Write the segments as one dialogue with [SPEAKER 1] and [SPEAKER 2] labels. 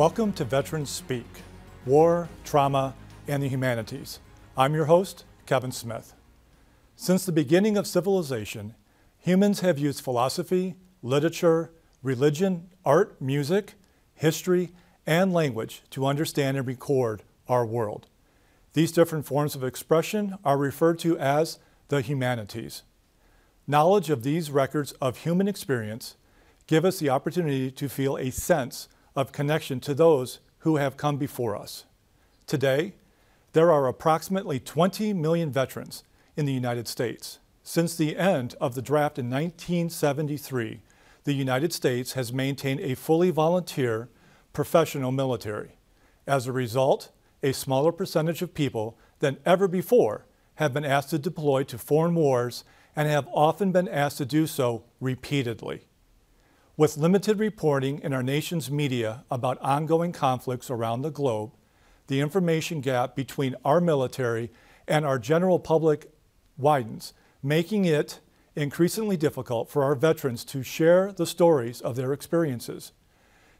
[SPEAKER 1] Welcome to Veterans Speak War, Trauma, and the Humanities. I'm your host, Kevin Smith. Since the beginning of civilization, humans have used philosophy, literature, religion, art, music, history, and language to understand and record our world. These different forms of expression are referred to as the humanities. Knowledge of these records of human experience give us the opportunity to feel a sense of connection to those who have come before us. Today, there are approximately 20 million veterans in the United States. Since the end of the draft in 1973, the United States has maintained a fully volunteer professional military. As a result, a smaller percentage of people than ever before have been asked to deploy to foreign wars and have often been asked to do so repeatedly. With limited reporting in our nation's media about ongoing conflicts around the globe, the information gap between our military and our general public widens, making it increasingly difficult for our veterans to share the stories of their experiences.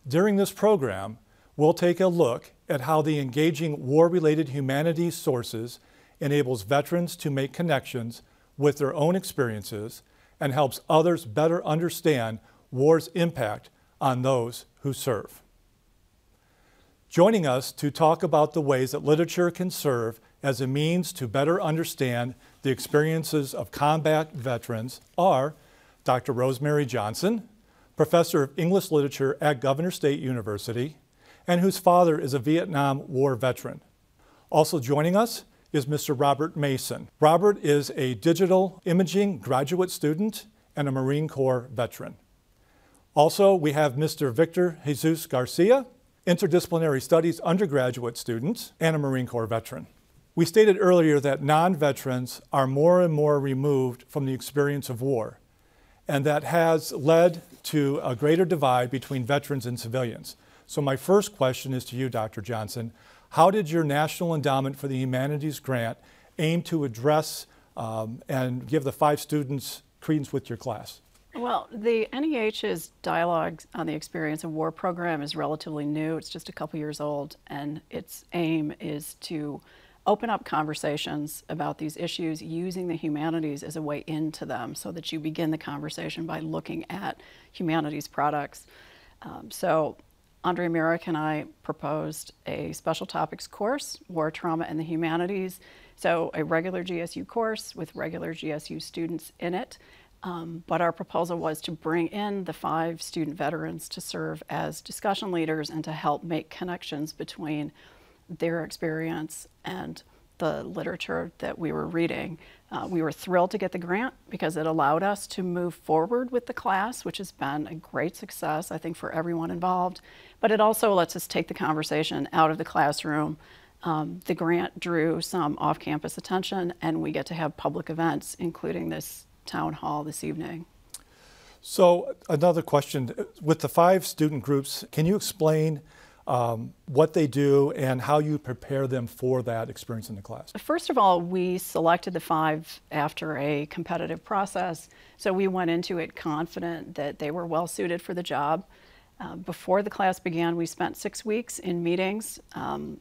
[SPEAKER 1] During this program, we'll take a look at how the engaging war-related humanities sources enables veterans to make connections with their own experiences and helps others better understand war's impact on those who serve. Joining us to talk about the ways that literature can serve as a means to better understand the experiences of combat veterans are Dr. Rosemary Johnsen, professor of English literature at Governors State University, and whose father is a Vietnam War veteran. Also joining us is Mr. Robert Mason. Robert is a digital imaging graduate student and a Marine Corps veteran. Also, we have Mr. Victor Jesus Garcia, interdisciplinary studies undergraduate student and a Marine Corps veteran. We stated earlier that non-veterans are more and more removed from the experience of war, and that has led to a greater divide between veterans and civilians. So my first question is to you, Dr. Johnsen. How did your National Endowment for the Humanities grant aim to address um, and give the five students credence with your class?
[SPEAKER 2] Well, the NEH's Dialogue on the Experience of War program is relatively new. It's just a couple years old, and its aim is to open up conversations about these issues using the humanities as a way into them so that you begin the conversation by looking at humanities products. Um, so Andrae Marak and I proposed a special topics course, War, Trauma, and the Humanities. So a regular GSU course with regular GSU students in it. Um, but our proposal was to bring in the five student veterans to serve as discussion leaders and to help make connections between their experience and the literature that we were reading. Uh, we were thrilled to get the grant because it allowed us to move forward with the class, which has been a great success, I think, for everyone involved. But it also lets us take the conversation out of the classroom. Um, the grant drew some off-campus attention, and we get to have public events, including this town hall this evening.
[SPEAKER 1] So another question, with the five student groups, can you explain um, what they do and how you prepare them for that experience in the class?
[SPEAKER 2] First of all, we selected the five after a competitive process. So we went into it confident that they were well suited for the job. Uh, before the class began, we spent six weeks in meetings um,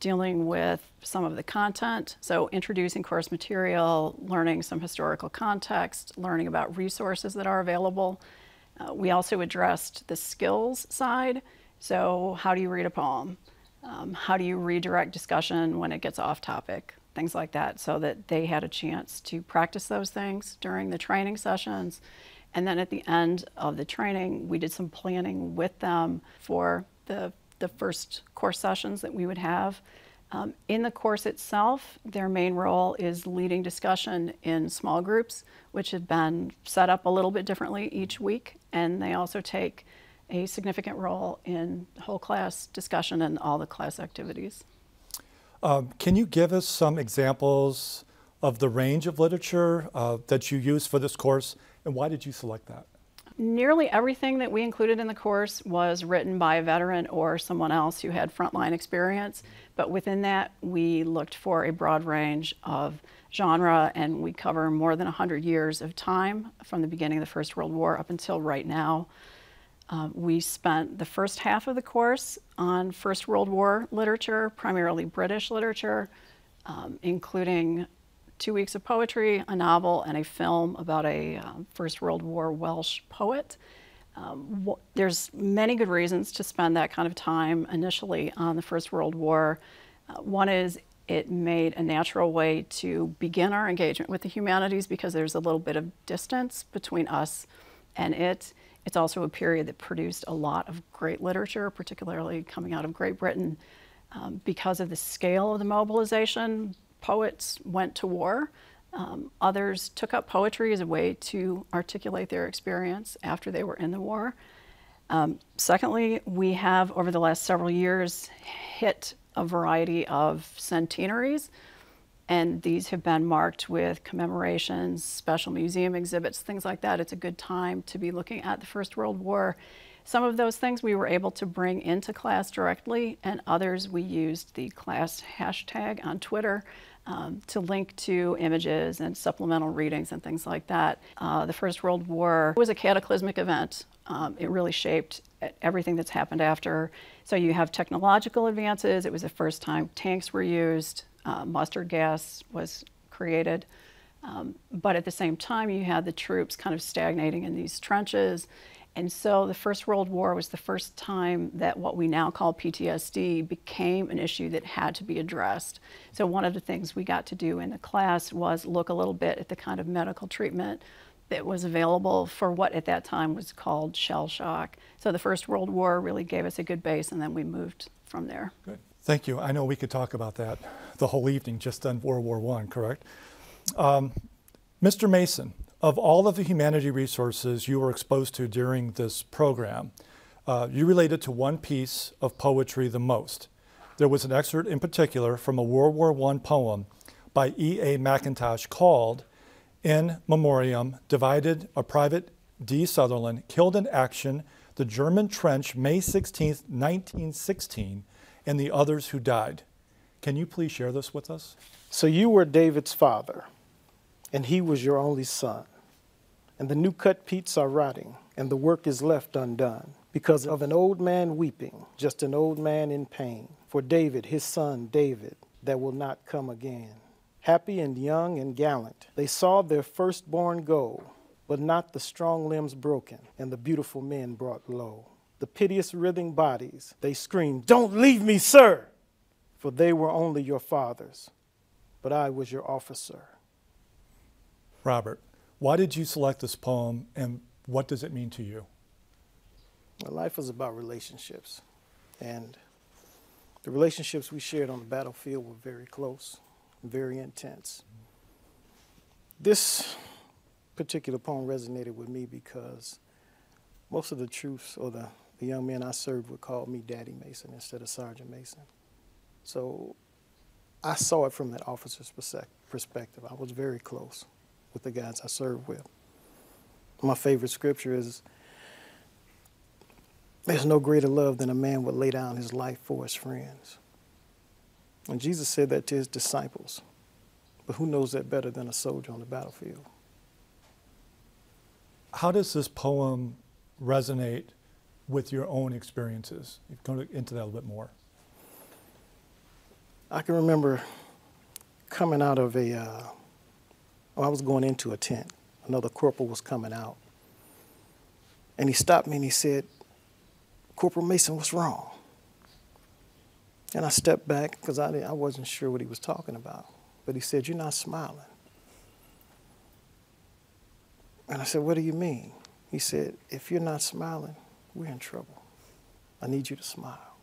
[SPEAKER 2] dealing with some of the content. So introducing course material, learning some historical context, learning about resources that are available. Uh, we also addressed the skills side. So how do you read a poem? Um, how do you redirect discussion when it gets off topic? Things like that so that they had a chance to practice those things during the training sessions. And then at the end of the training, we did some planning with them for the the first course sessions that we would have. Um, in the course itself, their main role is leading discussion in small groups, which have been set up a little bit differently each week, and they also take a significant role in whole class discussion and all the class activities.
[SPEAKER 1] Um, can you give us some examples of the range of literature uh, that you use for this course, and why did you select that?
[SPEAKER 2] Nearly everything that we included in the course was written by a veteran or someone else who had frontline experience, but within that we looked for a broad range of genre and we cover more than 100 years of time from the beginning of the First World War up until right now. Um, we spent the first half of the course on First World War literature, primarily British literature, um, including two weeks of poetry, a novel, and a film about a um, First World War Welsh poet. Um, there's many good reasons to spend that kind of time initially on the First World War. Uh, one is it made a natural way to begin our engagement with the humanities because there's a little bit of distance between us and it. It's also a period that produced a lot of great literature, particularly coming out of Great Britain. Um, because of the scale of the mobilization, poets went to war. Um, others took up poetry as a way to articulate their experience after they were in the war. Um, secondly, we have over the last several years hit a variety of centenaries, and these have been marked with commemorations, special museum exhibits, things like that. It's a good time to be looking at the First World War. Some of those things we were able to bring into class directly, and others we used the class hashtag on Twitter um, to link to images and supplemental readings and things like that. Uh, the First World War was a cataclysmic event. Um, it really shaped everything that's happened after. So you have technological advances. It was the first time tanks were used, uh, mustard gas was created. Um, but at the same time, you had the troops kind of stagnating in these trenches. And so the First World War was the first time that what we now call PTSD became an issue that had to be addressed. So one of the things we got to do in the class was look a little bit at the kind of medical treatment that was available for what at that time was called shell shock. So the First World War really gave us a good base, and then we moved from there.
[SPEAKER 1] Good. Thank you. I know we could talk about that the whole evening just on World War I, correct? Um, Mr. Mason, of all of the humanity resources you were exposed to during this program, uh, you related to one piece of poetry the most. There was an excerpt in particular from a World War I poem by E.A. Mackintosh called In Memoriam, Divided, a Private D. Sutherland, Killed in Action, the German Trench, May 16, 1916, and the Others Who Died. Can you please share this with us?
[SPEAKER 3] So you were David's father, and he was your only son and the new cut peats are rotting, and the work is left undone. Because of an old man weeping, just an old man in pain, for David, his son David, that will not come again. Happy and young and gallant, they saw their firstborn go, but not the strong limbs broken and the beautiful men brought low. The piteous writhing bodies, they screamed, Don't leave me, sir! For they were only your fathers, but I was your officer.
[SPEAKER 1] Robert, why did you select this poem and what does it mean to you?
[SPEAKER 3] Well, life is about relationships. And the relationships we shared on the battlefield were very close, very intense. This particular poem resonated with me because most of the troops or the, the young men I served would call me Daddy Mason instead of Sergeant Mason. So I saw it from that officer's perspective. I was very close with the guys I serve with. My favorite scripture is There's no greater love than a man would lay down his life for his friends. And Jesus said that to his disciples. But who knows that better than a soldier on the battlefield?
[SPEAKER 1] How does this poem resonate with your own experiences? Go into that a little bit more.
[SPEAKER 3] I can remember coming out of a uh, Oh, I was going into a tent. Another corporal was coming out. And he stopped me and he said, Corporal Mason, what's wrong? And I stepped back because I, I wasn't sure what he was talking about. But he said, You're not smiling. And I said, What do you mean? He said, If you're not smiling, we're in trouble. I need you to smile.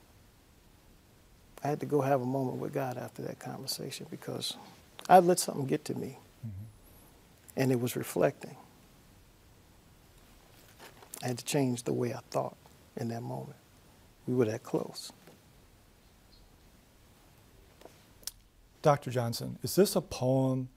[SPEAKER 3] I had to go have a moment with God after that conversation because I let something get to me mm-hmm. And it was reflecting. I had to change the way I thought in that moment. We were that close.
[SPEAKER 1] Dr. Johnsen, is this a poem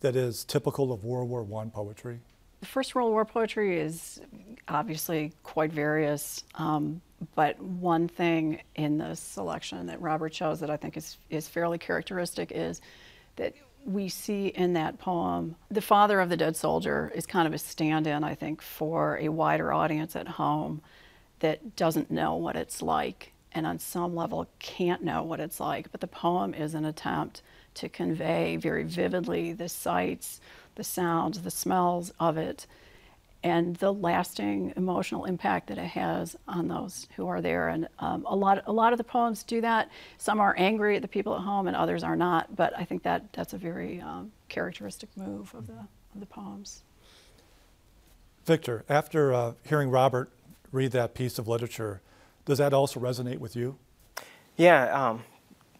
[SPEAKER 1] that is typical of World War I poetry?
[SPEAKER 2] The First World War poetry is obviously quite various, um, but one thing in the selection that Robert chose that I think is, is fairly characteristic is that we see in that poem the father of the dead soldier is kind of a stand in, I think, for a wider audience at home that doesn't know what it's like and on some level can't know what it's like. But the poem is an attempt to convey very vividly the sights, the sounds, the smells of it, and the lasting emotional impact that it has on those who are there. And um, a lot, a lot of the poems do that. Some are angry at the people at home, and others are not. But I think that that's a very um, characteristic move of the of the poems.
[SPEAKER 1] Victor, after uh, hearing Robert read that piece of literature, does that also resonate with you?
[SPEAKER 4] Yeah, um,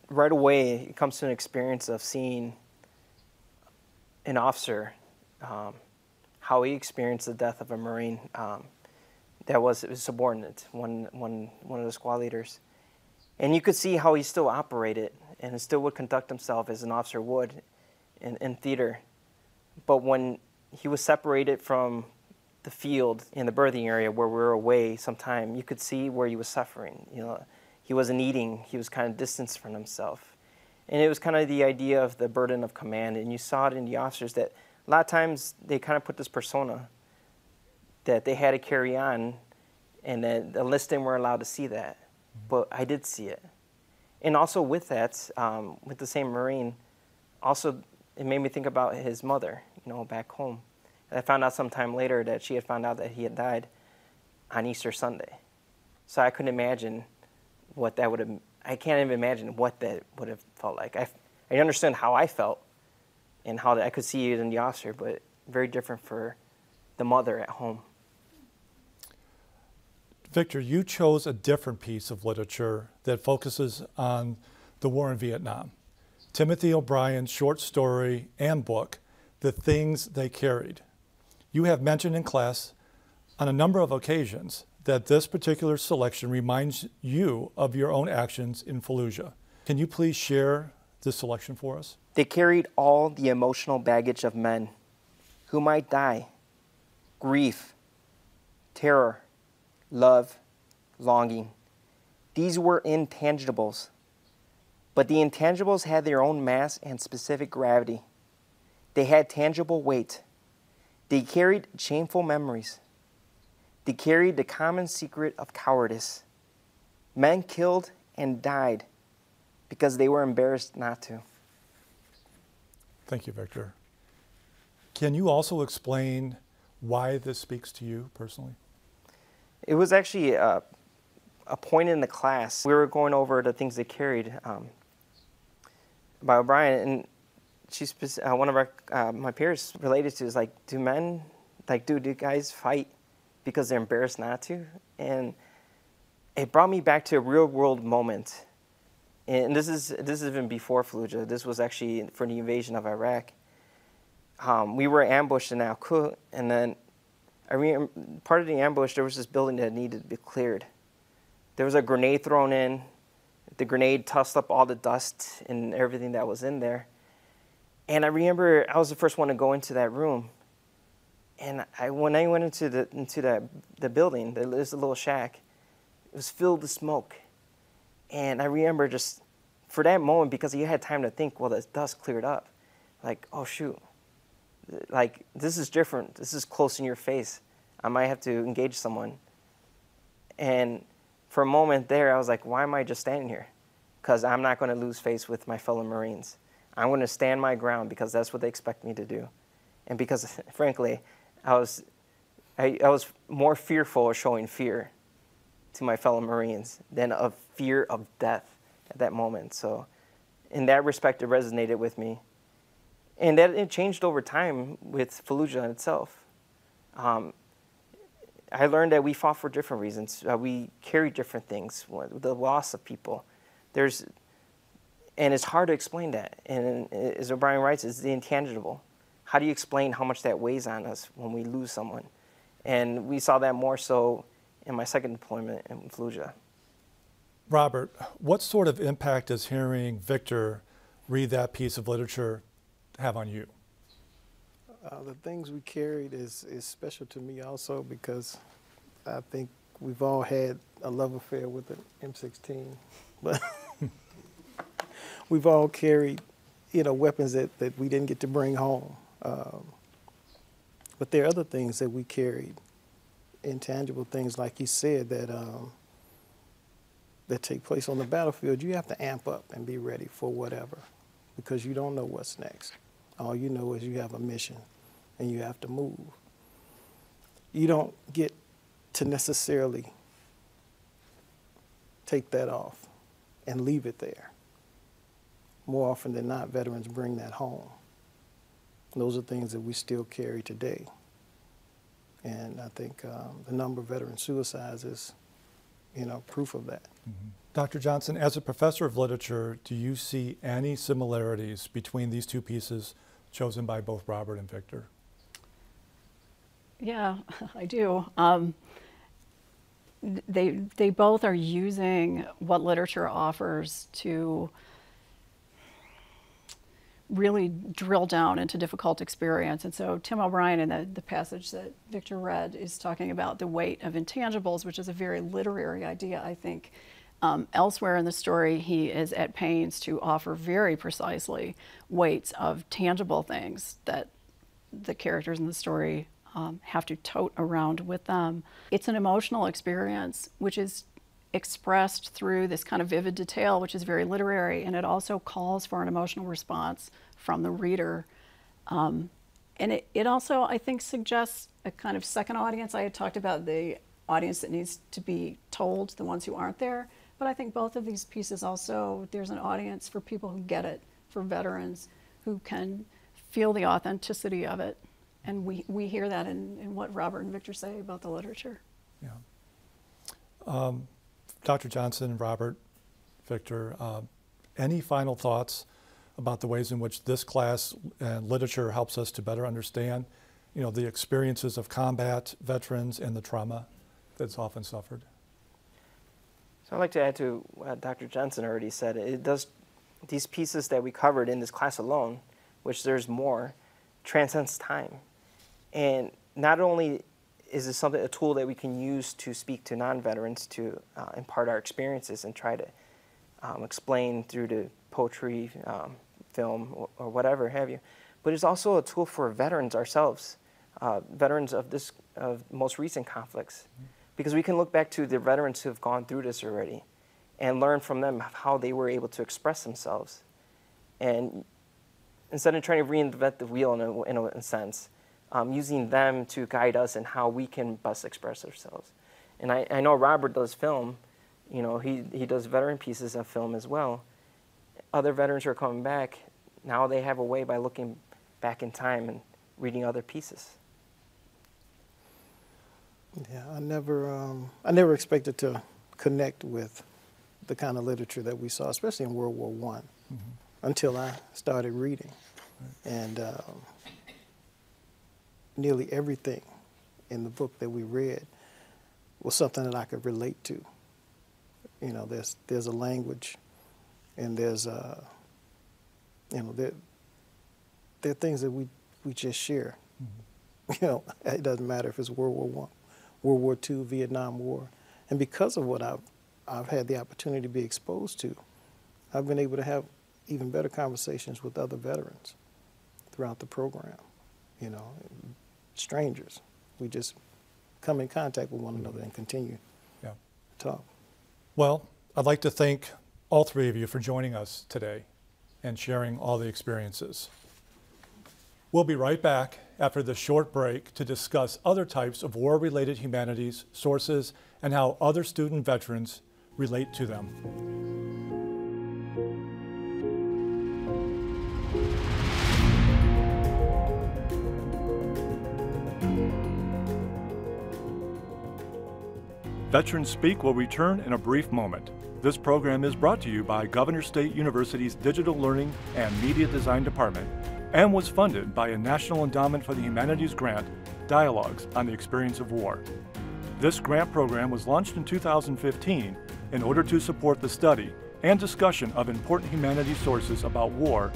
[SPEAKER 4] right away it comes to an experience of seeing an officer, um, how he experienced the death of a Marine um, that was, was subordinate, one, one, one of the squad leaders. And you could see how he still operated and still would conduct himself as an officer would in, in theater. But when he was separated from the field in the berthing area where we were away sometime, you could see where he was suffering. You know, he wasn't eating, he was kind of distanced from himself. And it was kind of the idea of the burden of command. And you saw it in the officers that a lot of times they kind of put this persona that they had to carry on, and that the listing were allowed to see that. Mm-hmm. But I did see it. And also with that, um, with the same Marine, also it made me think about his mother, you know, back home And I found out sometime later that she had found out that he had died on Easter Sunday. So I couldn't imagine what that would have, I can't even imagine what that would have felt like. I, I understand how I felt and how I could see it in the officer, but very different for the mother at home.
[SPEAKER 1] Victor, you chose a different piece of literature that focuses on the war in Vietnam. Timothy O'Brien's short story and book, The Things They Carried. You have mentioned in class on a number of occasions that this particular selection reminds you of your own actions in Fallujah. Can you please share this selection for us?
[SPEAKER 4] They carried all the emotional baggage of men who might die grief, terror, love, longing. These were intangibles. But the intangibles had their own mass and specific gravity. They had tangible weight. They carried shameful memories. They carried the common secret of cowardice. Men killed and died because they were embarrassed not to.
[SPEAKER 1] Thank you, Victor. Can you also explain why this speaks to you personally?
[SPEAKER 4] It was actually a, a point in the class. We were going over the things they carried um, by O'Brien, and she's uh, one of our uh, my peers related to is like, do men like do do guys fight because they're embarrassed not to? And it brought me back to a real world moment. And this is this is even before Fallujah. This was actually for the invasion of Iraq. Um, we were ambushed in Al Kut, and then I mean, part of the ambush there was this building that needed to be cleared. There was a grenade thrown in. The grenade tossed up all the dust and everything that was in there. And I remember I was the first one to go into that room. And I, when I went into the into the, the building, there's a little shack. It was filled with smoke. And I remember just for that moment, because you had time to think, well, the dust cleared up. Like, oh shoot, like this is different. This is close in your face. I might have to engage someone. And for a moment there, I was like, why am I just standing here? Because I'm not going to lose face with my fellow Marines. I'm going to stand my ground because that's what they expect me to do. And because, frankly, I was, I, I was more fearful of showing fear to my fellow Marines than of fear of death at that moment. So, in that respect, it resonated with me. And that it changed over time with Fallujah itself. Um, I learned that we fought for different reasons. Uh, we carry different things. The loss of people. There's and it's hard to explain that. And as O'Brien writes, it's the intangible. How do you explain how much that weighs on us when we lose someone? And we saw that more so in my second deployment in Fallujah.
[SPEAKER 1] Robert, what sort of impact does hearing Victor read that piece of literature have on you?
[SPEAKER 3] Uh, the things we carried is, is special to me also because I think we've all had a love affair with an M16. But we've all carried, you know, weapons that, that we didn't get to bring home. Um, but there are other things that we carried intangible things, like he said, that um, that take place on the battlefield, you have to amp up and be ready for whatever, because you don't know what's next. All you know is you have a mission, and you have to move. You don't get to necessarily take that off and leave it there. More often than not, veterans bring that home. Those are things that we still carry today. And I think um, the number of veteran suicides is, you know, proof of that.
[SPEAKER 1] Mm-hmm. Dr. Johnsen, as a professor of literature, do you see any similarities between these two pieces chosen by both Robert and Victor?
[SPEAKER 2] Yeah, I do. Um, they they both are using what literature offers to really drill down into difficult experience. And so Tim O'Brien in the, the passage that Victor read is talking about the weight of intangibles, which is a very literary idea, I think. Um, elsewhere in the story, he is at pains to offer very precisely weights of tangible things that the characters in the story um, have to tote around with them. It's an emotional experience, which is expressed through this kind of vivid detail, which is very literary, and it also calls for an emotional response from the reader. Um, and it, it also, I think, suggests a kind of second audience. I had talked about the audience that needs to be told, the ones who aren't there. But I think both of these pieces also, there's an audience for people who get it, for veterans who can feel the authenticity of it. And we, we hear that in, in what Robert and Victor say about the literature.
[SPEAKER 1] Yeah. Um, Dr. Johnsen, Robert, Victor, uh, any final thoughts about the ways in which this class and literature helps us to better understand, you know, the experiences of combat veterans and the trauma that's often suffered?
[SPEAKER 4] So I'd like to add to what Dr. Johnsen already said. It does these pieces that we covered in this class alone, which there's more, transcends time. And not only is this something a tool that we can use to speak to non-veterans to uh, impart our experiences and try to um, explain through the poetry, um, film, or, or, whatever have you, but it's also a tool for veterans ourselves, uh, veterans of this of most recent conflicts, because we can look back to the veterans who have gone through this already, and learn from them how they were able to express themselves, and instead of trying to reinvent the wheel in a, in a sense, um, using them to guide us in how we can best express ourselves. And I, I know Robert does film, you know, he, he does veteran pieces of film as well. Other veterans who are coming back, now they have a way by looking back in time and reading other pieces.
[SPEAKER 3] Yeah, I never, um, I never expected to connect with the kind of literature that we saw, especially in World War One, mm -hmm. until I started reading, right. and um, nearly everything in the book that we read was something that I could relate to. You know, there's there's a language, and there's a, you know, there there are things that we we just share. Mm-hmm. You know, it doesn't matter if it's World War One, World War Two, Vietnam War, and because of what I've I've had the opportunity to be exposed to, I've been able to have even better conversations with other veterans throughout the program. You know, strangers. We just come in contact with one another and continue yeah. to talk.
[SPEAKER 1] Well, I'd like to thank all three of you for joining us today and sharing all the experiences. We'll be right back after this short break to discuss other types of war related humanities sources and how other student veterans relate to them. Veterans Speak will return in a brief moment. This program is brought to you by Governors State University's Digital Learning and Media Design Department and was funded by a National Endowment for the Humanities grant, Dialogues on the Experience of War. This grant program was launched in 2015 in order to support the study and discussion of important humanities sources about war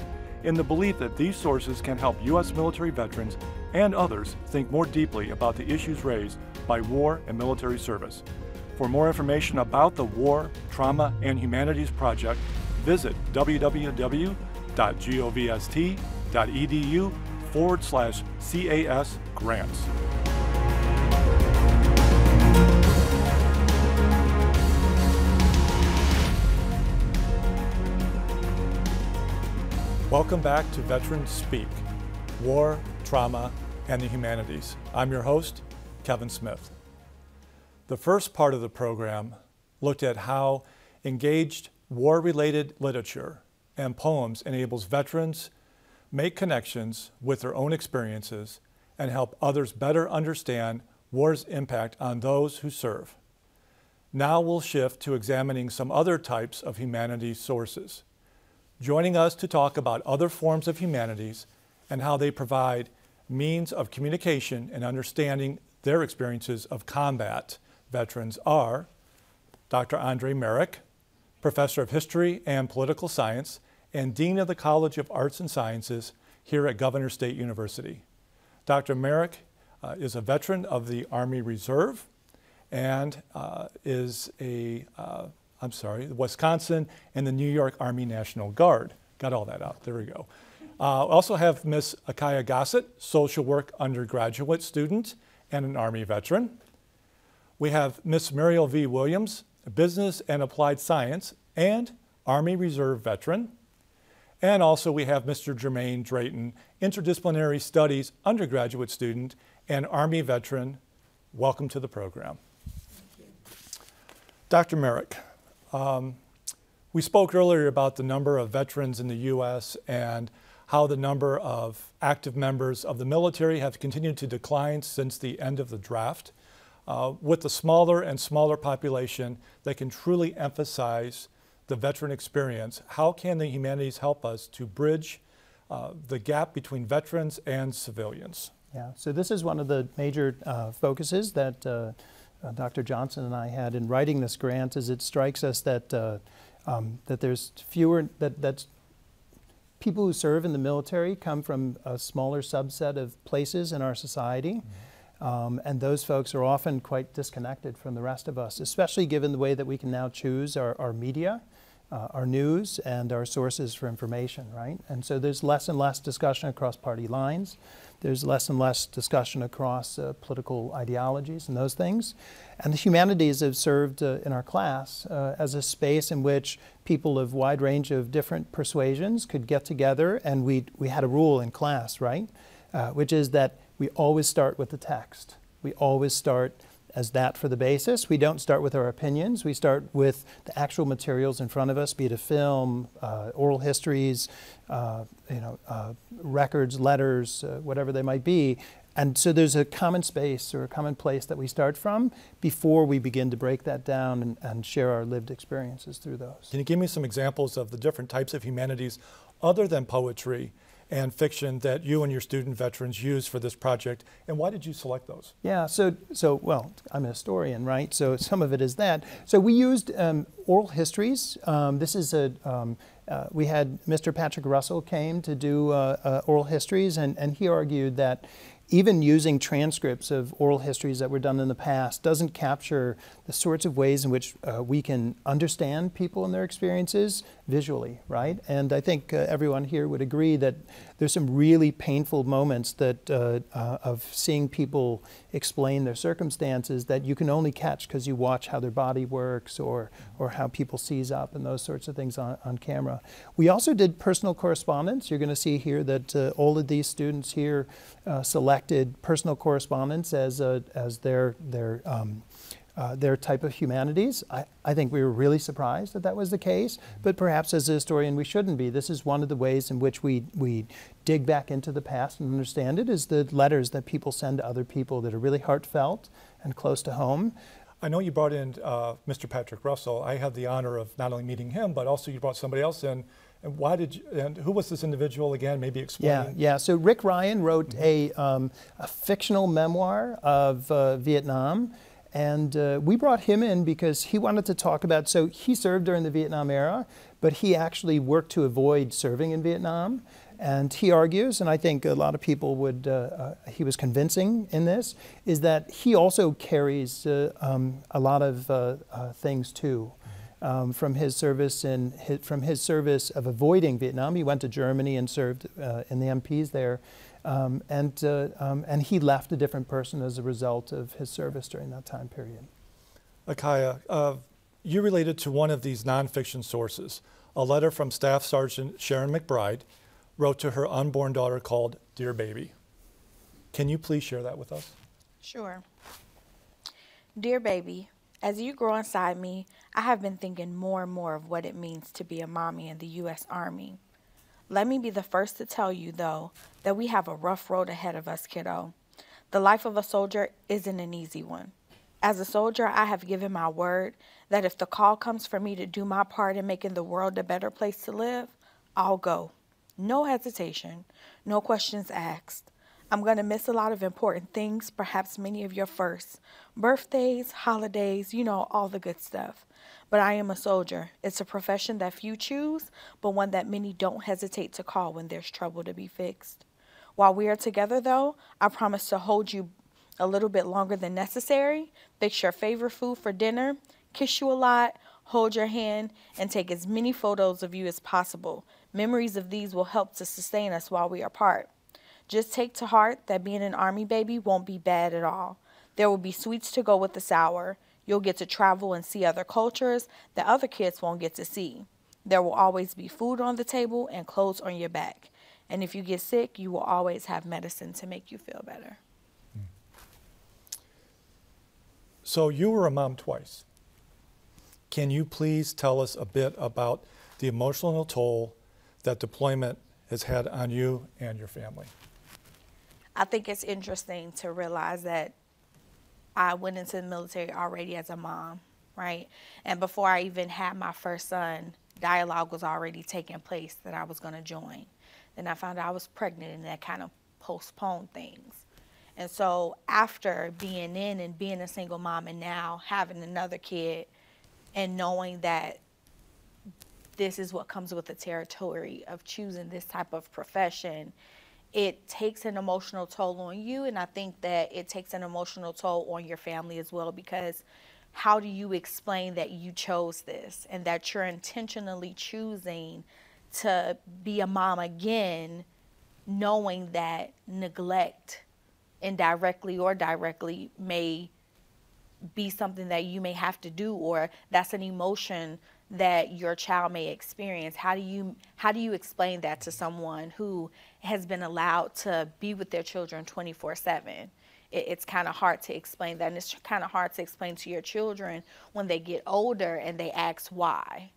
[SPEAKER 1] in the belief that these sources can help U.S. military veterans and others think more deeply about the issues raised by war and military service. For more information about the War, Trauma, and Humanities Project, visit www.govst.edu forward slash CAS grants. Welcome back to Veterans Speak War, Trauma, and the Humanities. I'm your host, Kevin Smith. The first part of the program looked at how engaged war related literature and poems enables veterans make connections with their own experiences and help others better understand war's impact on those who serve. Now we'll shift to examining some other types of humanities sources. Joining us to talk about other forms of humanities and how they provide means of communication and understanding their experiences of combat veterans are Dr. Andrae Marak, Professor of History and Political Science and Dean of the College of Arts and Sciences here at Governors State University. Dr. Marak uh, is a veteran of the Army Reserve and uh, is a uh, I'm sorry, Wisconsin and the New York Army National Guard. Got all that out. There we go. Uh, also have Miss Akaya Gossett, social work undergraduate student and an Army veteran. We have Miss Muriel V. Williams, business and applied science and Army Reserve veteran. And also we have Mr. Jermaine Drayton, interdisciplinary studies undergraduate student and Army veteran. Welcome to the program. Dr. Marak, um, we spoke earlier about the number of veterans in the U.S. and how the number of active members of the military have continued to decline since the end of the draft. Uh, with the smaller and smaller population that can truly emphasize the veteran experience, how can the humanities help us to bridge uh, the gap between veterans and civilians?
[SPEAKER 5] Yeah, so this is one of the major uh, focuses that uh, uh, Dr. Johnsen and I had in writing this grant is it strikes us that, uh, um, that there's fewer, that, that people who serve in the military come from a smaller subset of places in our society. Mm-hmm. Um, and those folks are often quite disconnected from the rest of us, especially given the way that we can now choose our, our media, uh, our news, and our sources for information, right? And so there's less and less discussion across party lines. There's less and less discussion across uh, political ideologies and those things. And the humanities have served uh, in our class uh, as a space in which people of wide range of different persuasions could get together, and we, we had a rule in class, right? Uh, which is that we always start with the text. We always start as that for the basis. We don't start with our opinions. We start with the actual materials in front of us, be it a film, uh, oral histories, uh, you know, uh, records, letters, uh, whatever they might be. And so there's a common space or a common place that we start from before we begin to break that down and, and share our lived experiences through those.
[SPEAKER 1] Can you give me some examples of the different types of humanities other than poetry and fiction that you and your student veterans use for this project, and why did you select those?
[SPEAKER 5] Yeah, so, so well, I'm a historian, right? So some of it is that. So we used um, oral histories. Um, this is a, um, uh, we had Mr. Patrick Russell came to do uh, uh, oral histories, and, and he argued that even using transcripts of oral histories that were done in the past doesn't capture the sorts of ways in which uh, we can understand people and their experiences visually, right? And I think uh, everyone here would agree that there's some really painful moments that uh, uh of seeing people explain their circumstances that you can only catch because you watch how their body works or, or how people seize up and those sorts of things on, on camera. We also did personal correspondence. You're going to see here that uh, all of these students here uh, selected personal correspondence as, a, as their, their um, uh, their type of humanities. I, I think we were really surprised that that was the case, but perhaps as a historian we shouldn't be. This is one of the ways in which we, we dig back into the past and understand it is the letters that people send to other people that are really heartfelt and close to home.
[SPEAKER 1] I know you brought in uh, Mr. Patrick Russell. I had the honor of not only meeting him, but also you brought somebody else in. And why did you, and who was this individual again? Maybe explain.
[SPEAKER 5] Yeah, yeah. So Rick Ryan wrote mm-hmm. a, um, a fictional memoir of uh, Vietnam and uh, we brought him in because he wanted to talk about, so he served during the Vietnam era, but he actually worked to avoid serving in Vietnam. And he argues, and I think a lot of people would, uh, uh, he was convincing in this, is that he also carries uh, um, a lot of uh, uh, things too. Um, from his service in his, from his service of avoiding Vietnam, he went to Germany and served in the MPs there. Um, and, uh, um, and he left a different person as a result of his service during that time period.
[SPEAKER 1] Akaya, uh, you related to one of these nonfiction sources, a letter from Staff Sergeant Sharon McBride, wrote to her unborn daughter called Dear Baby. Can you please share that with us?
[SPEAKER 6] Sure. Dear baby, as you grow inside me, I have been thinking more and more of what it means to be a mommy in the U.S. Army. Let me be the first to tell you, though, that we have a rough road ahead of us, kiddo. The life of a soldier isn't an easy one. As a soldier, I have given my word that if the call comes for me to do my part in making the world a better place to live, I'll go. No hesitation, no questions asked. I'm going to miss a lot of important things, perhaps many of your firsts birthdays, holidays, you know, all the good stuff. But I am a soldier. It's a profession that few choose, but one that many don't hesitate to call when there's trouble to be fixed. While we are together, though, I promise to hold you a little bit longer than necessary, fix your favorite food for dinner, kiss you a lot, hold your hand, and take as many photos of you as possible. Memories of these will help to sustain us while we are apart. Just take to heart that being an Army baby won't be bad at all. There will be sweets to go with the sour. You'll get to travel and see other cultures that other kids won't get to see. There will always be food on the table and clothes on your back. And if you get sick, you will always have medicine to make you feel better.
[SPEAKER 1] So, you were a mom twice. Can you please tell us a bit about the emotional toll that deployment has had on you and your family?
[SPEAKER 6] I think it's interesting to realize that I went into the military already as a mom, right? And before I even had my first son, dialogue was already taking place that I was going to join. Then I found out I was pregnant and that kind of postponed things. And so after being in and being a single mom and now having another kid and knowing that this is what comes with the territory of choosing this type of profession it takes an emotional toll on you and i think that it takes an emotional toll on your family as well because how do you explain that you chose this and that you're intentionally choosing to be a mom again knowing that neglect indirectly or directly may be something that you may have to do or that's an emotion that your child may experience. How do you how do you explain that to someone who has been allowed to be with their children 24/7 it's kind of hard to explain that and it's kind of hard to explain to your children when they get older and they ask why.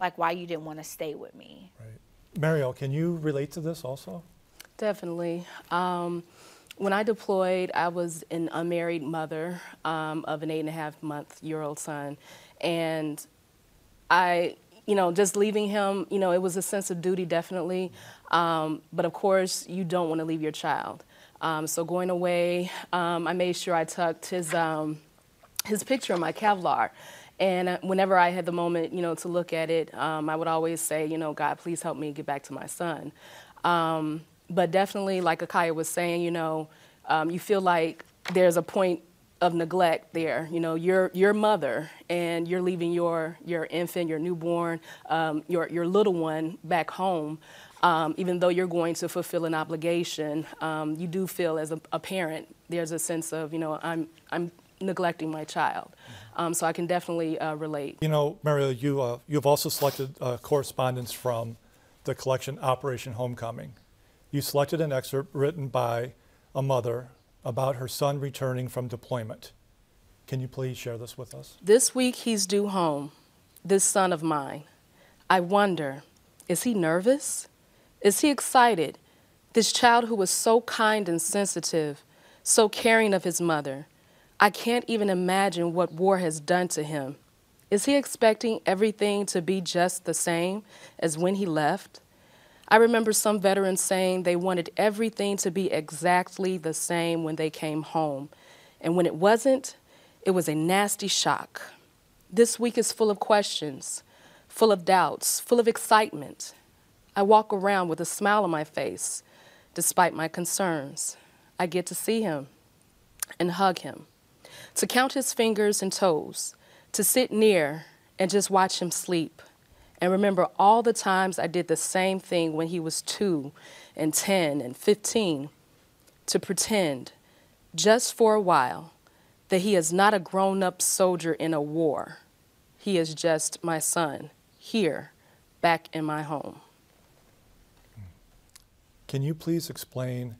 [SPEAKER 6] Like why you didn't want to stay with me.
[SPEAKER 1] Right. Mariel can you relate to this also?
[SPEAKER 7] Definitely. Um, when I deployed, I was an unmarried mother um, of an eight and a half month year old son. And I, you know, just leaving him, you know, it was a sense of duty, definitely. Um, but of course, you don't want to leave your child. Um, so going away, um, I made sure I tucked his, um, his picture in my Kevlar. And uh, whenever I had the moment, you know, to look at it, um, I would always say, you know, God, please help me get back to my son. Um, but definitely, like Akaya was saying, you know, you feel like there's a point of neglect there. You know, your your mother and you're leaving your your infant, your newborn, um, your your little one back home. Um, even though you're going to fulfill an obligation, um, you do feel as a, a, parent there's a sense of you know I'm I'm neglecting my child. Um, so I can definitely uh, relate.
[SPEAKER 1] You know, Mario, you uh, you've also selected uh, correspondence from the collection Operation Homecoming. You selected an excerpt written by a mother about her son returning from deployment. Can you please share this with us?
[SPEAKER 7] This week he's due home, this son of mine. I wonder, is he nervous? Is he excited? This child who was so kind and sensitive, so caring of his mother. I can't even imagine what war has done to him. Is he expecting everything to be just the same as when he left? I remember some veterans saying they wanted everything to be exactly the same when they came home. And when it wasn't, it was a nasty shock. This week is full of questions, full of doubts, full of excitement. I walk around with a smile on my face, despite my concerns. I get to see him and hug him, to count his fingers and toes, to sit near and just watch him sleep and remember all the times I did the same thing when he was two and 10 and 15 to pretend, just for a while, that he is not a grown up soldier in a war. He is just my son, here, back in my home.
[SPEAKER 1] Can you please explain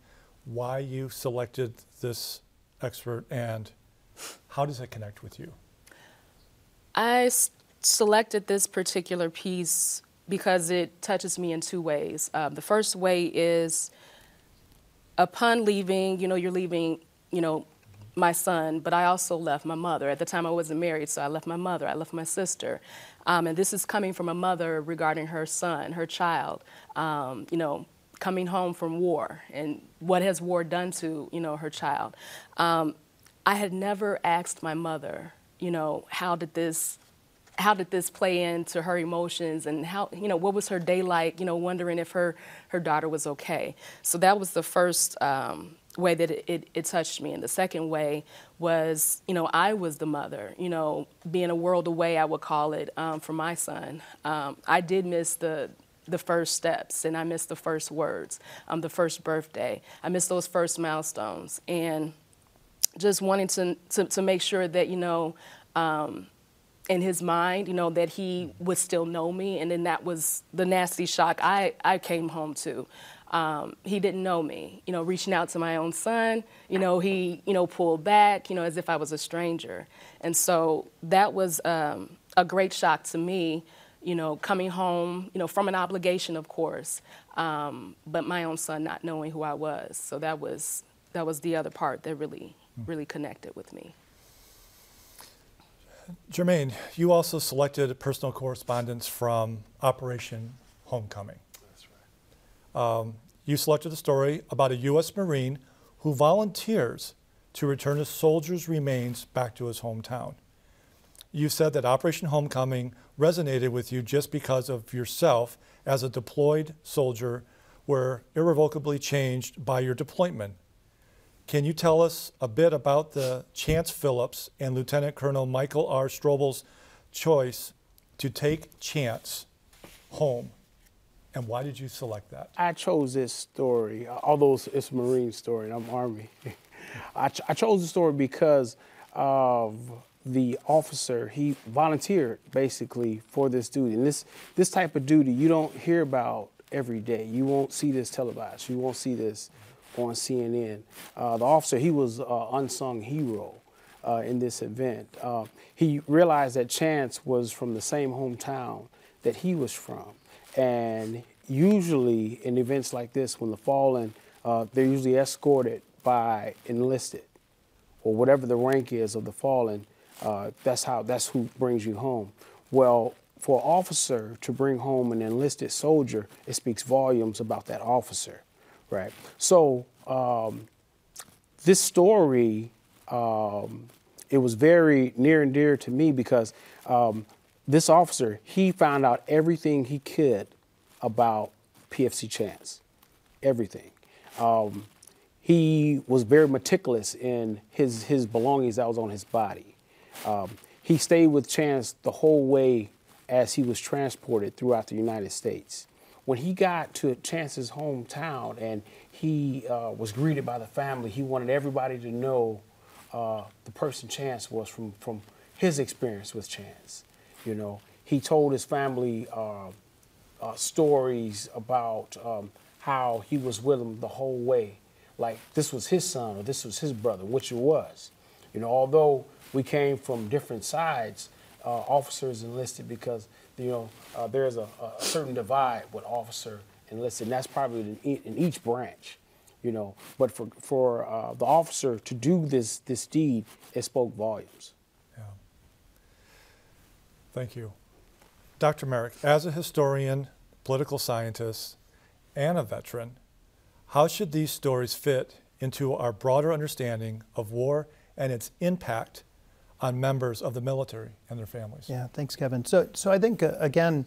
[SPEAKER 1] why you selected this expert and how does it connect with you?
[SPEAKER 7] I selected this particular piece because it touches me in two ways. Um, the first way is upon leaving, you know, you're leaving, you know, my son, but I also left my mother. At the time, I wasn't married, so I left my mother, I left my sister. Um, and this is coming from a mother regarding her son, her child, um, you know, coming home from war and what has war done to, you know, her child. Um, I had never asked my mother, you know, how did this how did this play into her emotions and how you know what was her day like you know wondering if her her daughter was okay. So that was the first um, way that it, it, it, touched me. And the second way was you know i was the mother you know being a world away i would call it um, for my son. Um, i did miss the the first steps and i missed the first words um, the first birthday. I missed those first milestones. And just wanting to, to, to make sure that you know um, in his mind, you know, that he would still know me. And then that was the nasty shock I, I came home to. Um, he didn't know me, you know, reaching out to my own son, you know, he, you know, pulled back, you know, as if I was a stranger. And so that was um, a great shock to me, you know, coming home, you know, from an obligation, of course, um, but my own son not knowing who I was. So that was, that was the other part that really, really connected with me.
[SPEAKER 1] Jermaine, you also selected personal correspondence from Operation Homecoming. That's right. Um, you selected a story about a U.S. Marine who volunteers to return a soldier's remains back to his hometown. You said that Operation Homecoming resonated with you just because of yourself as a deployed soldier were irrevocably changed by your deployment can you tell us a bit about the Chance Phelps and Lieutenant Colonel Michael R. Strobl's choice to take Chance home? And why did you select that?
[SPEAKER 8] I chose this story, although it's a Marine story and I'm Army. I, ch- I chose the story because of the officer. He volunteered basically for this duty. And this, this type of duty you don't hear about every day. You won't see this televised. You won't see this on CNN. Uh, the officer, he was an unsung hero uh, in this event. Uh, he realized that Chance was from the same hometown that he was from. And usually in events like this, when the fallen, uh, they're usually escorted by enlisted or whatever the rank is of the fallen. Uh, that's how, that's who brings you home. Well, for an officer to bring home an enlisted soldier, it speaks volumes about that officer. Right. So um, this story, um, it was very near and dear to me because um, this officer, he found out everything he could about PFC Chance, everything. Um, he was very meticulous in his, his belongings that was on his body. Um, he stayed with Chance the whole way as he was transported throughout the United States when he got to Chance's hometown and he uh, was greeted by the family, he wanted everybody to know uh, the person Chance was from, from his experience with Chance. You know, he told his family uh, uh stories about um, how he was with them the whole way, like this was his son or this was his brother, which it was. You know, although we came from different sides, uh, officers enlisted because you know, uh, there's a, a, certain divide with officer enlisted, and that's probably in, in each branch, you know. But for for uh, the officer to do this this deed, it spoke volumes. Yeah.
[SPEAKER 1] Thank you, Dr. Marak. As a historian, political scientist, and a veteran, how should these stories fit into our broader understanding of war and its impact on members of the military and their families.
[SPEAKER 5] Yeah, thanks, Kevin. So, so I think, uh, again,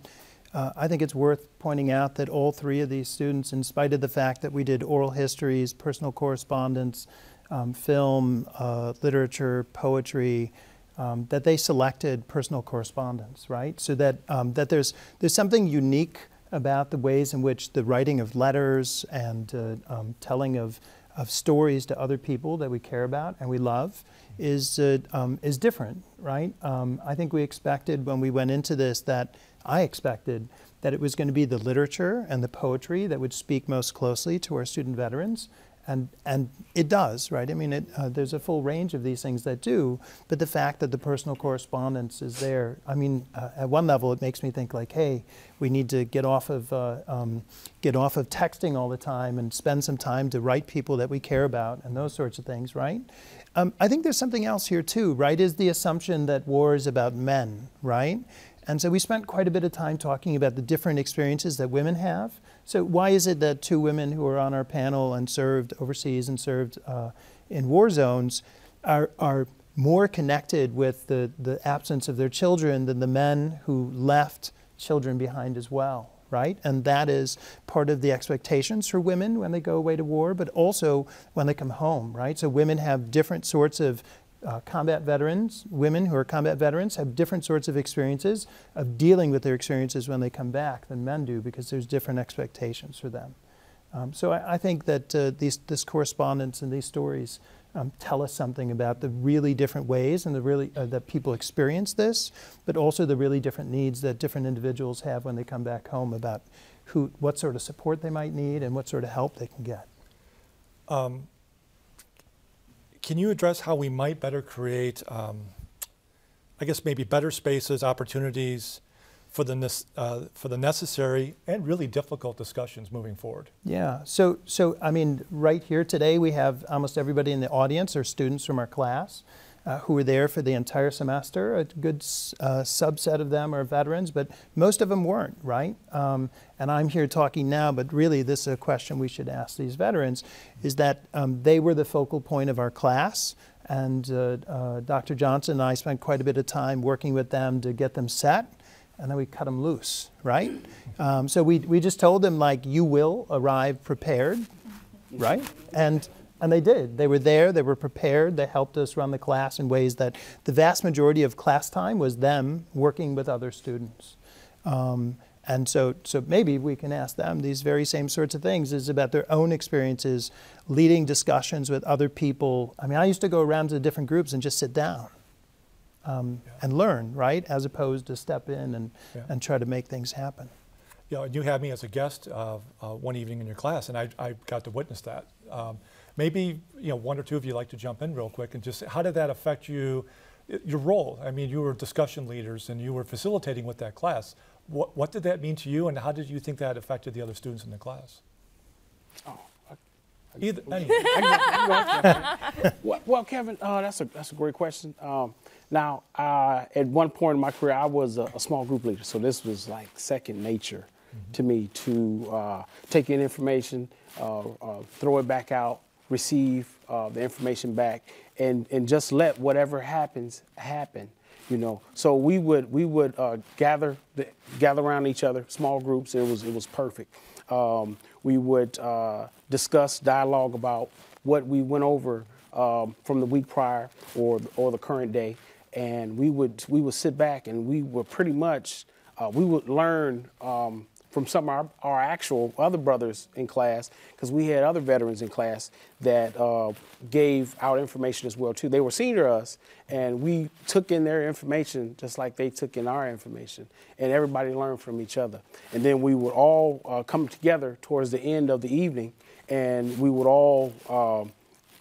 [SPEAKER 5] uh, I think it's worth pointing out that all three of these students, in spite of the fact that we did oral histories, personal correspondence, um, film, uh, literature, poetry, um, that they selected personal correspondence, right? So that, um, that there's, there's something unique about the ways in which the writing of letters and uh, um, telling of, of stories to other people that we care about and we love is, uh, um, is different, right? Um, I think we expected when we went into this that I expected that it was going to be the literature and the poetry that would speak most closely to our student veterans and and it does, right? I mean, it, uh, there's a full range of these things that do, but the fact that the personal correspondence is there, I mean, uh, at one level, it makes me think like, hey, we need to get off of uh, um, get off of texting all the time and spend some time to write people that we care about and those sorts of things, right? Um, I think there's something else here too, right? Is the assumption that war is about men, right? And so we spent quite a bit of time talking about the different experiences that women have so why is it that two women who are on our panel and served overseas and served uh, in war zones are, are more connected with the, the absence of their children than the men who left children behind as well, right? And that is part of the expectations for women when they go away to war, but also when they come home, right? So women have different sorts of uh, combat veterans, women who are combat veterans, have different sorts of experiences of dealing with their experiences when they come back than men do because there's different expectations for them. Um, so I, I, think that uh, these, this correspondence and these stories um, tell us something about the really different ways and the really uh, that people experience this, but also the really different needs that different individuals have when they come back home about who, what sort of support they might need and what sort of help they can get. Um,
[SPEAKER 1] can you address how we might better create, um, I guess maybe better spaces, opportunities for the uh, for the necessary and really difficult discussions moving forward?
[SPEAKER 5] Yeah. So so I mean, right here today we have almost everybody in the audience are students from our class uh, who were there for the entire semester. A good uh, subset of them are veterans, but most of them weren't, right? Um, and I'm here talking now, but really this is a question we should ask these veterans, is that um, they were the focal point of our class. And uh, uh Dr. Johnsen and I spent quite a bit of time working with them to get them set and then we cut them loose, right? Um, so we, we just told them, like, you will arrive prepared, right? And and they did. They were there, they were prepared, they helped us run the class in ways that the vast majority of class time was them working with other students. Um, and so, so maybe we can ask them these very same sorts of things is about their own experiences, leading discussions with other people. I mean, I used to go around to different groups and just sit down um, yeah. and learn, right? As opposed to step in and, yeah. and try to make things happen.
[SPEAKER 1] Yeah, you had me as a guest uh, uh, one evening in your class, and I, I got to witness that. Um, Maybe you know one or two of you like to jump in real quick and just how did that affect you, your role? I mean, you were discussion leaders and you were facilitating with that class. What, what did that mean to you, and how did you think that affected the other students in the class? Oh,
[SPEAKER 8] Either, well, well, Kevin, uh, that's a that's a great question. Um, now, uh, at one point in my career, I was a, a, small group leader, so this was like second nature mm-hmm. to me to uh, take in information, uh, uh, throw it back out, receive uh, the information back and, and just let whatever happens happen you know? So we would we would uh, gather the, gather around each other small groups it was it was perfect. Um, we would uh, discuss dialogue about what we went over um, from the week prior or or the current day. And we would we would sit back and we were pretty much uh, we would learn um, from some of our, our actual other brothers in class, because we had other veterans in class that uh, gave out information as well too. They were senior us, and we took in their information just like they took in our information, and everybody learned from each other. And then we would all uh, come together towards the end of the evening, and we would all um,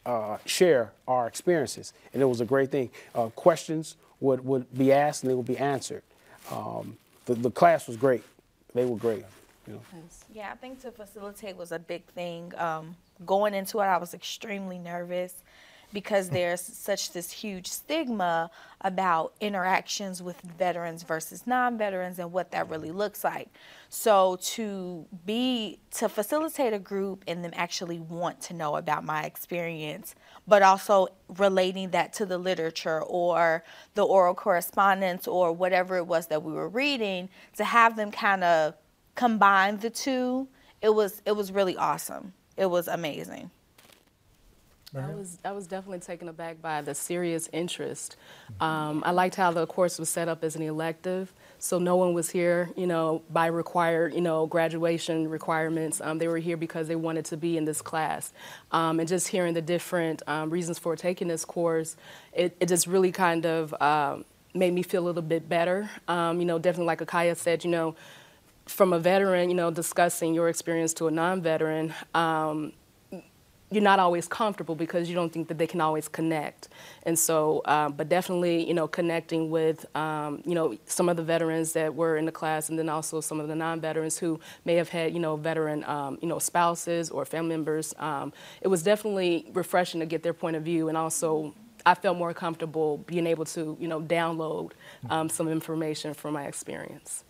[SPEAKER 8] uh, share our experiences, and it was a great thing. Uh, questions would, would be asked and they would be answered. Um, the, the class was great they were great. You know.
[SPEAKER 6] Yeah, I think to facilitate was a big thing. Um, going into it, I was extremely nervous because there's such this huge stigma about interactions with veterans versus non-veterans and what that really looks like. So to be to facilitate a group and them actually want to know about my experience, but also relating that to the literature or the oral correspondence or whatever it was that we were reading, to have them kind of combine the two, it was it was really awesome. It was amazing.
[SPEAKER 7] I was I was definitely taken aback by the serious interest. Um, I liked how the course was set up as an elective, so no one was here, you know, by required, you know, graduation requirements. Um, they were here because they wanted to be in this class, um, and just hearing the different um, reasons for taking this course, it, it just really kind of um, made me feel a little bit better. Um, you know, definitely like Akaya said, you know, from a veteran, you know, discussing your experience to a non-veteran, um, you're not always comfortable because you don't think that they can always connect. And so, um, but definitely, you know, connecting with, um, you know, some of the veterans that were in the class and then also some of the non-veterans who may have had, you know, veteran, um, you know, spouses or family members. Um, it was definitely refreshing to get their point of view and also I felt more comfortable being able to, you know, download um, some information from my experience.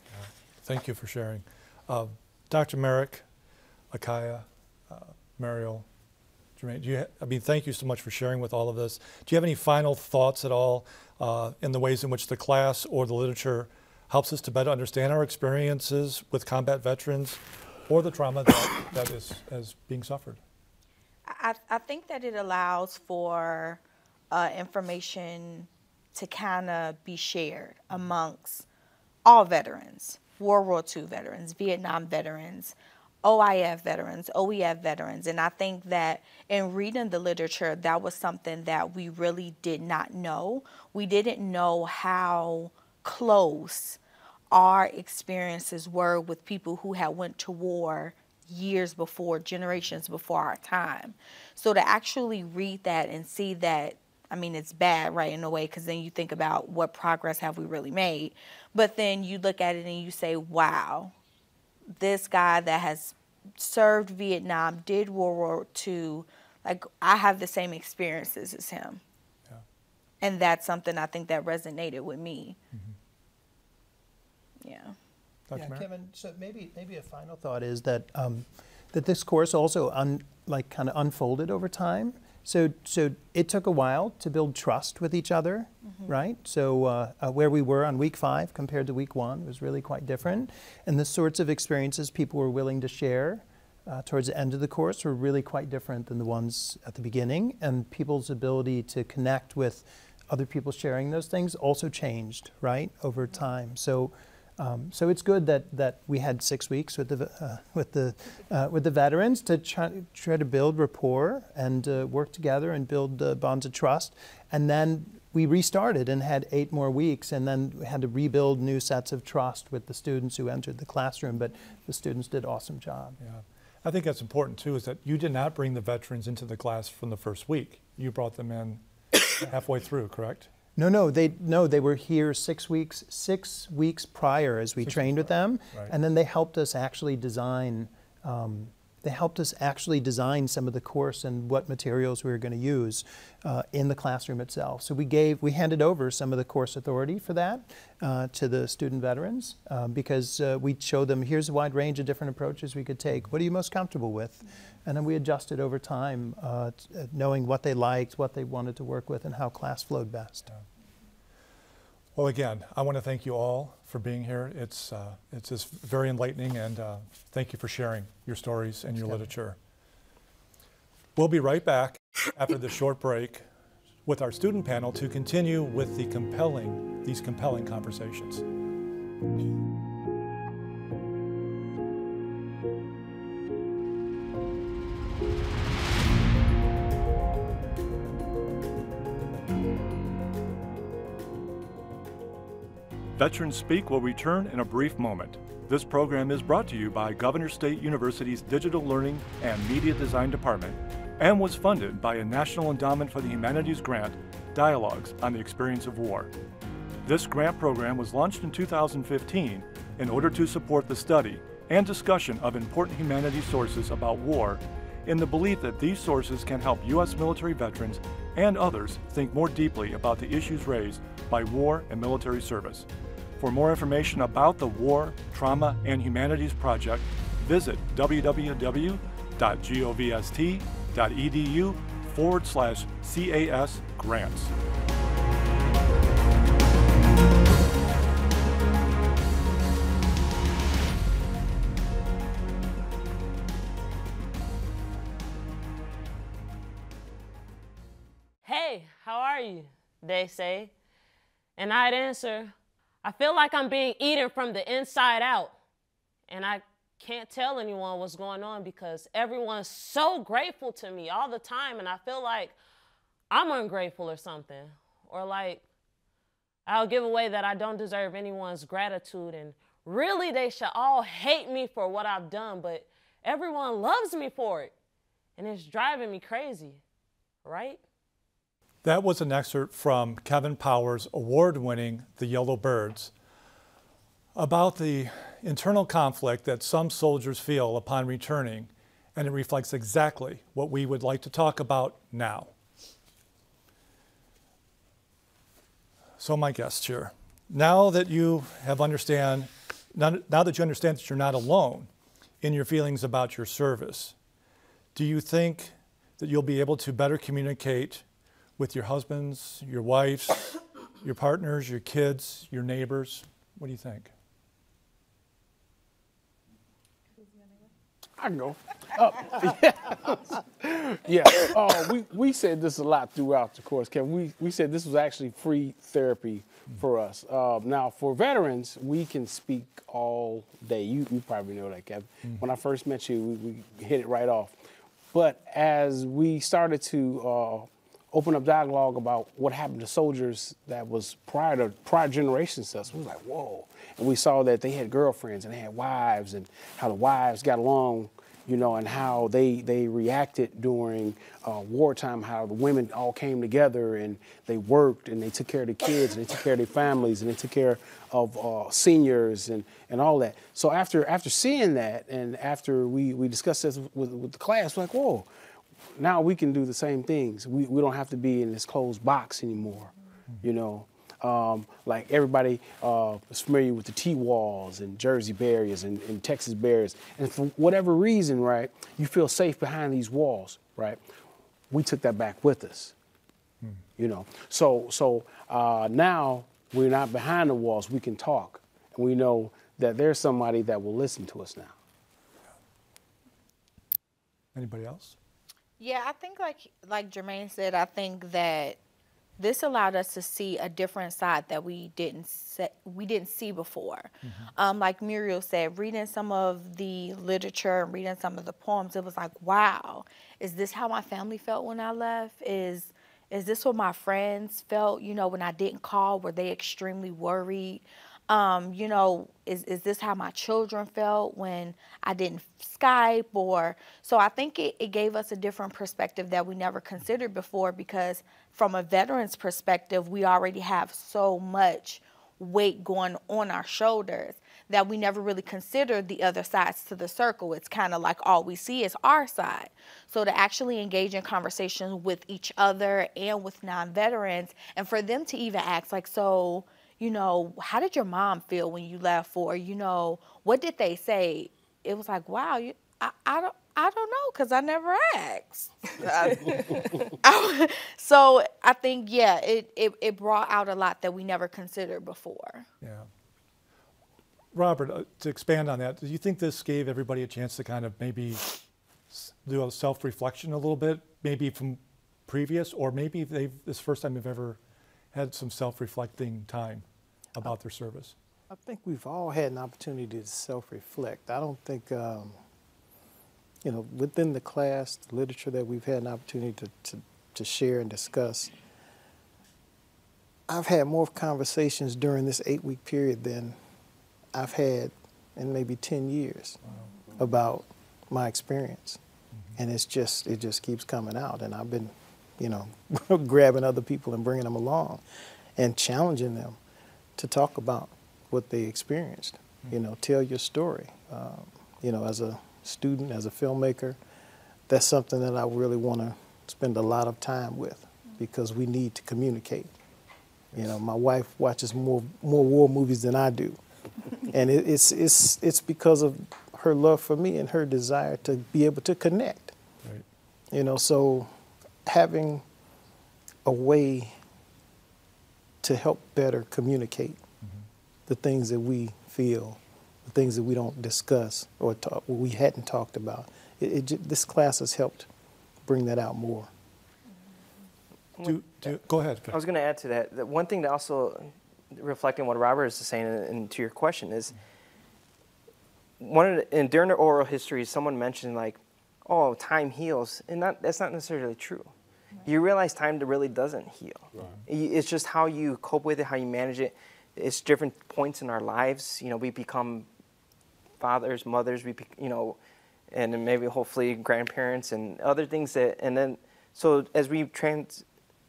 [SPEAKER 1] Thank you for sharing. Uh, Dr. Marak, Akaya, uh, Mariel, Do you I mean, thank you so much for sharing with all of this. Do you have any final thoughts at all uh, in the ways in which the class or the literature helps us to better understand our experiences with combat veterans or the trauma that, that is, is being suffered?
[SPEAKER 6] I, I think that it allows for uh, information to kind of be shared amongst all veterans, World War II veterans, Vietnam veterans, Oh, OIF veterans, oh, OEF veterans. And I think that in reading the literature, that was something that we really did not know. We didn't know how close our experiences were with people who had went to war years before, generations before our time. So to actually read that and see that I mean, it's bad, right, in a way, because then you think about what progress have we really made. But then you look at it and you say, wow, this guy that has served Vietnam, did World War II, like I have the same experiences as him. Yeah. And that's something I think that resonated with me. Mm-hmm. Yeah.
[SPEAKER 5] Dr. Yeah, Kevin. So maybe maybe a final thought is that um, that this course also un, like kind of unfolded over time. So, so it took a while to build trust with each other, mm-hmm. right? So, uh, uh, where we were on week five compared to week one was really quite different. And the sorts of experiences people were willing to share uh, towards the end of the course were really quite different than the ones at the beginning. And people's ability to connect with other people sharing those things also changed, right, over time. So, um, so it's good that, that we had six weeks with the, uh, with the, uh, with the veterans to try, try to build rapport and uh, work together and build bonds of trust. And then we restarted and had eight more weeks and then we had to rebuild new sets of trust with the students who entered the classroom. But the students did awesome job.
[SPEAKER 1] Yeah. I think that's important too, is that you did not bring the veterans into the class from the first week. You brought them in halfway through, correct?
[SPEAKER 5] No, no, they no, they were here six weeks six weeks prior as we six trained with them, right. and then they helped us actually design. Um, they helped us actually design some of the course and what materials we were going to use uh, in the classroom itself. So we gave, we handed over some of the course authority for that uh, to the student veterans um, because uh, we showed them here's a wide range of different approaches we could take. What are you most comfortable with? And then we adjusted over time, uh, uh, knowing what they liked, what they wanted to work with, and how class flowed best.
[SPEAKER 1] Well, again, I want to thank you all for being here. It's, uh, it's just very enlightening, and uh, thank you for sharing your stories and your literature. We'll be right back after this short break with our student panel to continue with the compelling, these compelling conversations. Veterans Speak will return in a brief moment. This program is brought to you by Governors State University's Digital Learning and Media Design Department and was funded by a National Endowment for the Humanities grant, Dialogues on the Experience of War. This grant program was launched in 2015 in order to support the study and discussion of important humanities sources about war in the belief that these sources can help U.S. military veterans and others think more deeply about the issues raised by war and military service. For more information about the War, Trauma, and Humanities Project, visit www.govst.edu forward slash CAS grants.
[SPEAKER 9] Are you? They say. And I'd answer, I feel like I'm being eaten from the inside out. And I can't tell anyone what's going on because everyone's so grateful to me all the time. And I feel like I'm ungrateful or something. Or like I'll give away that I don't deserve anyone's gratitude and really they should all hate me for what I've done, but everyone loves me for it. And it's driving me crazy, right?
[SPEAKER 1] That was an excerpt from Kevin Powers' award winning The Yellow Birds about the internal conflict that some soldiers feel upon returning, and it reflects exactly what we would like to talk about now. So, my guest here, now that you have understand, now, now that you understand that you're not alone in your feelings about your service, do you think that you'll be able to better communicate with your husbands, your wives, your partners, your kids, your neighbors? What do you think?
[SPEAKER 8] I can go. Uh, yeah. yeah. Uh, we, we said this a lot throughout the course, Kevin. We, we said this was actually free therapy for us. Uh, now, for veterans, we can speak all day. You, you probably know that, Kevin. Mm. When I first met you, we, we, hit it right off. But as we started to uh, open up dialogue about what happened to soldiers that was prior to prior generations to us, we was like, whoa. And we saw that they had girlfriends and they had wives and how the wives got along you know, and how they, they reacted during uh, wartime, how the women all came together and they worked and they took care of the kids and they took care of their families and they took care of uh, seniors and, and all that. So after, after seeing that and after we, we discussed this with, with the class, we're like, whoa, now we can do the same things. We, we don't have to be in this closed box anymore, you know. Um, like everybody uh, is familiar with the T-walls and Jersey barriers and, and, Texas barriers. And for whatever reason, right, you feel safe behind these walls, right? We took that back with us, hmm. you know. So, so uh, now we're not behind the walls. We can talk, and we know that there's somebody that will listen to us now.
[SPEAKER 1] Anybody else?
[SPEAKER 6] Yeah, I think like like Jermaine said, I think that this allowed us to see a different side that we didn't se- we didn't see before. Mm-hmm. Um, like Muriel said, reading some of the literature and reading some of the poems, it was like, wow, is this how my family felt when I left? Is is this what my friends felt? You know, when I didn't call, were they extremely worried? Um, you know, is, is this how my children felt when I didn't Skype or so I think it, it gave us a different perspective that we never considered before because from a veteran's perspective, we already have so much weight going on our shoulders that we never really considered the other sides to the circle. It's kind of like all we see is our side. So to actually engage in conversations with each other and with non-veterans and for them to even ask like, so you know, how did your mom feel when you left? For you know, what did they say? It was like, wow, you, I, I don't. I don't know because I never asked. so I think yeah, it, it it brought out a lot that we never considered before.
[SPEAKER 1] Yeah. Robert, uh, to expand on that, do you think this gave everybody a chance to kind of maybe do a self-reflection a little bit, maybe from previous, or maybe they've this first time they've ever had some self-reflecting time about their service?
[SPEAKER 3] I think we've all had an opportunity to self-reflect. I don't think, um, you know, within the class, the literature that we've had an opportunity to, to, to share and discuss, I've had more conversations during this eight-week period than I've had in maybe 10 years wow. about my experience. Mm-hmm. And it's just, it just keeps coming out. And I've been you know, grabbing other people and bringing them along and challenging them to talk about what they experienced. You know, tell your story. Um, you know, as a student, as a filmmaker, that's something that I really want to spend a lot of time with because we need to communicate. You know, my wife watches more more war movies than I do, and it, it's it's it's because of her love for me and her desire to be able to connect. Right. You know, so having a way to help better communicate mm-hmm. the things that we feel, the things that we don't discuss or talk, we hadn't talked about. It, it, this class has helped bring that out more.
[SPEAKER 1] Do, do, go ahead.
[SPEAKER 4] I was going to add to that. that. One thing to also reflecting what Robert is saying and, and to your question is one of the, and during the oral history, someone mentioned like, "Oh, time heals," and not, that's not necessarily true you realize time really doesn't heal. It's just how you cope with it, how you manage it. It's different points in our lives. You know, we become fathers, mothers, we, you know, and then maybe hopefully grandparents and other things that, and then, so as we trans,